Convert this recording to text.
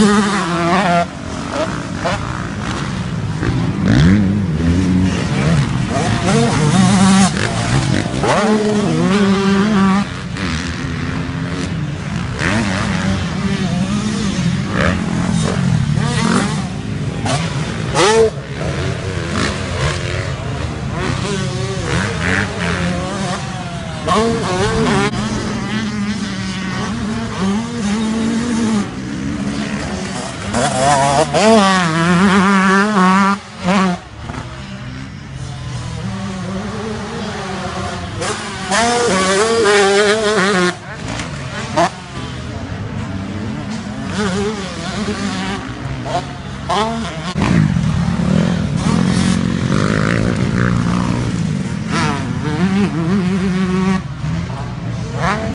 Oh. Oh.